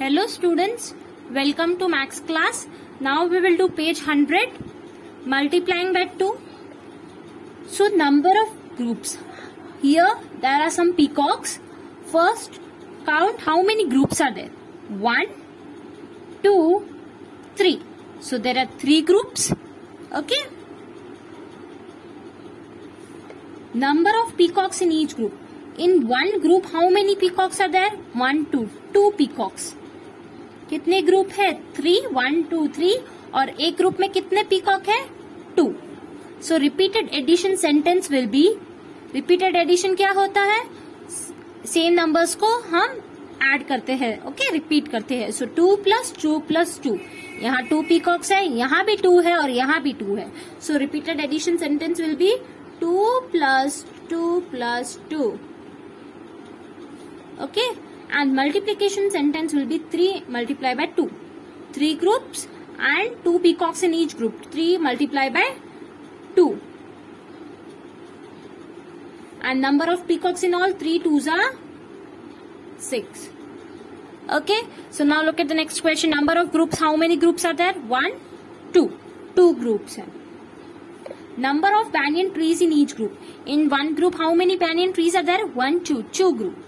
Hello students, welcome to max class. Now we will do page 100 multiplying by 2. So number of groups. Here there are some peacocks. First count how many groups are there. 1, 2, 3. So there are 3 groups. Okay. Number of peacocks in each group. In one group how many peacocks are there? 1, 2. 2 peacocks. कितने group है? Three one two three और एक group में कितने peacock है? Two so repeated addition sentence will be repeated addition क्या होता है? सेम नंबर्स को हम ऐड करते हैं ओके रिपीट करते हैं. So two plus two plus two यहाँ टू पीकॉक्स है, यहाँ भी टू है और यहाँ भी टू है. So repeated addition sentence will be two plus two plus two okay? And multiplication sentence will be 3 multiply by 2 3 groups and 2 peacocks in each group. 3 multiply by 2 and number of peacocks in all 3 twos are 6 okay so now look at the next question. Number of groups how many groups are there? 1 2 2 groups number of banyan trees in each group. In one group how many banyan trees are there? 1 2 2 group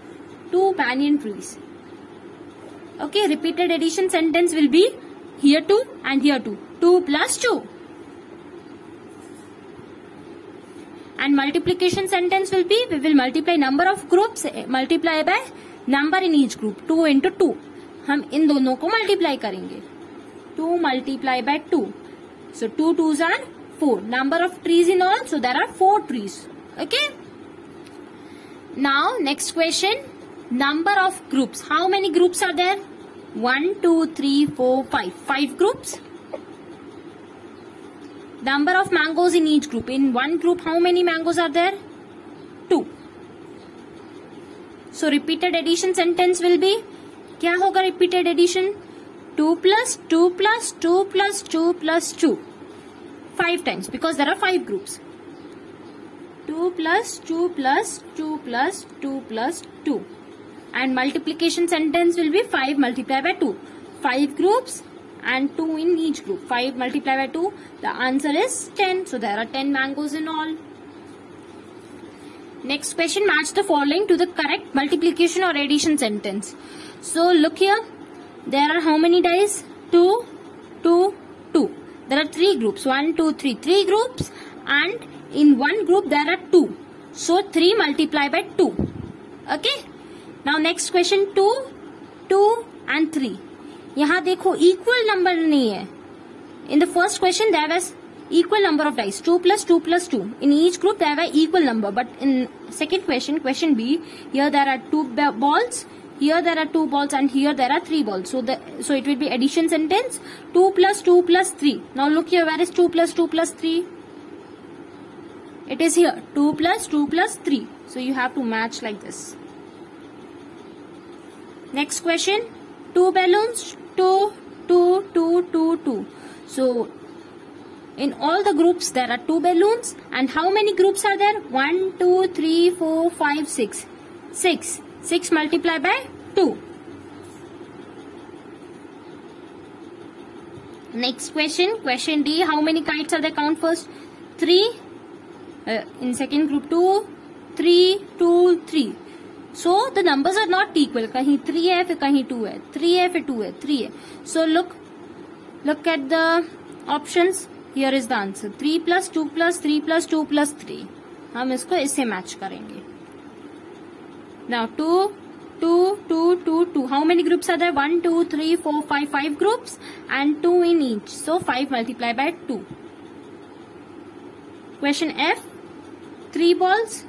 two banyan trees. Okay, repeated addition sentence will be here 2 and here 2. 2 plus 2. And multiplication sentence will be, we will multiply number of groups, multiply by number in each group. 2 into 2. हम इन दोनों को multiply करेंगे 2 multiply by 2. So 2 twos are 4. Number of trees in all, so there are 4 trees. Okay. Now next question. Number of groups. How many groups are there? 1, 2, 3, 4, 5. 5 groups. Number of mangoes in each group. In one group, how many mangoes are there? 2. So repeated addition sentence will be क्या होगा repeated addition? 2 plus 2 plus 2 plus 2 plus 2. 5 times because there are 5 groups. 2 plus 2 plus 2 plus 2 plus 2 and multiplication sentence will be 5 multiplied by 2 5 groups and 2 in each group. 5 multiplied by 2 the answer is 10 so there are 10 mangoes in all. Next question match the following to the correct multiplication or addition sentence. So look here. There are how many dice? 2 2 2 there are 3 groups. 1 2 3 3 groups and in one group there are 2 so 3 multiplied by 2 okay now next question to to and three यहाँ देखो equal number नहीं है in the first question there was equal number of dice 2 plus 2 plus 2 in each group there were equal number but in second question question b here there are two balls here there are two balls and here there are three balls so the so it will be addition sentence 2 plus 2 plus 3 now look here where is 2 plus 2 plus 3 it is here 2 plus 2 plus 3 so you have to match like this Next question. Two balloons. Two, two, two, two, two. So, in all the groups there are two balloons. And how many groups are there? One, two, three, four, five, six. Six. Six multiplied by two. Next question. Question D. How many kites are there? Count first. Three. Uh, in second group, two, three, two, three. So the numbers are not equal कहीं three है, फिर कहीं to है. Three है, फिर to है. Three है. So look look at the option here is the answer three plus two plus three plus two plus three हम इसको इससे मैच करेंगे. Now two two two two two how many groups are there one two three four five five groups and two in each so five multiply by two question F three balls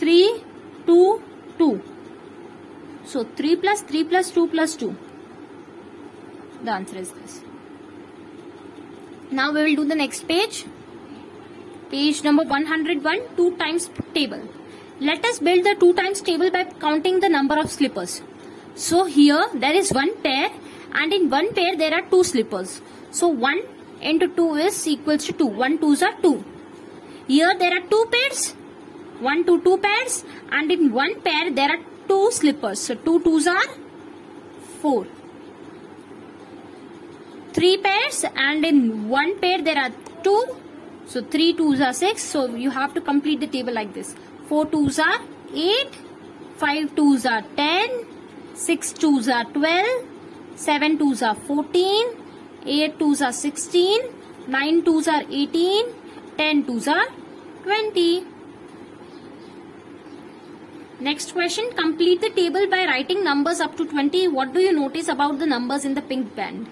three two 2. So 3 plus 3 plus 2 plus 2. The answer is this. Now we will do the next page. Page number 101, 2 times table. Let us build the 2 times table by counting the number of slippers. So here there is one pair and in one pair there are two slippers. So 1 into 2 is equals to 2. 1 2s are 2. Here there are two pairs 1 to 2 pairs and in one pair there are two slippers. So 2 twos are 4. three pairs and in one pair there are two. So three twos are six. So you have to complete the table like this. Four twos are eight. Five twos are ten. Six twos are twelve. Seven twos are fourteen. Eight twos are sixteen. Nine twos are eighteen. Ten twos are twenty. Next question. Complete the table by writing numbers up to 20. What do you notice about the numbers in the pink band?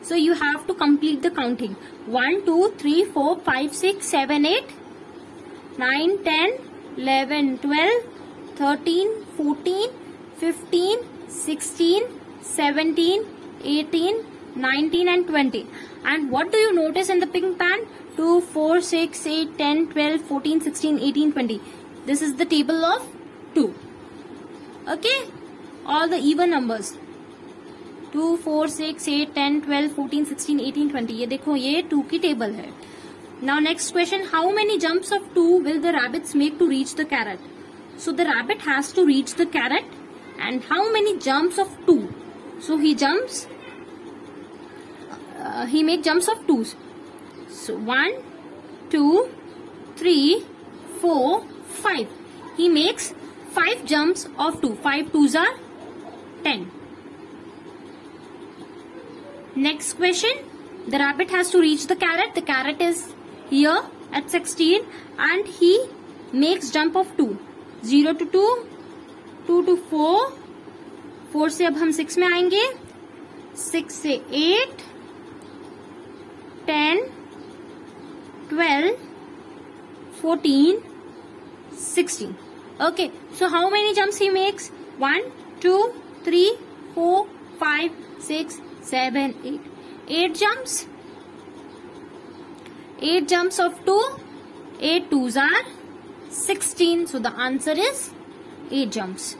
So you have to complete the counting. 1, 2, 3, 4, 5, 6, 7, 8, 9, 10, 11, 12, 13, 14, 15, 16, 17, 18, 19 and 20. And what do you notice in the pink band? 2, 4, 6, 8, 10, 12, 14, 16, 18, 20. This is the table of 2 okay all the even numbers 2 4 6 8 10 12 14 16 18 20 ये देखो ये 2 की table है now next question how many jumps of 2 will the rabbits make to reach the carrot so the rabbit has to reach the carrot and how many jumps of 2 so he jumps uh, he make jumps of 2s so 1 2 3 4 5 he makes five jump of two five two jar ten next question the rabbit has to reach the carrot the carrot is here at sixteen and he makes jump of two zero two two two two four four से अब हम six में आएँगे. Six से eight ten twelve fourteen sixteen Okay, so how many jumps he makes? 1, 2, 3, 4, 5, 6, 7, 8. 8 jumps. 8 jumps of 2. 8 twos are 16. So the answer is 8 jumps.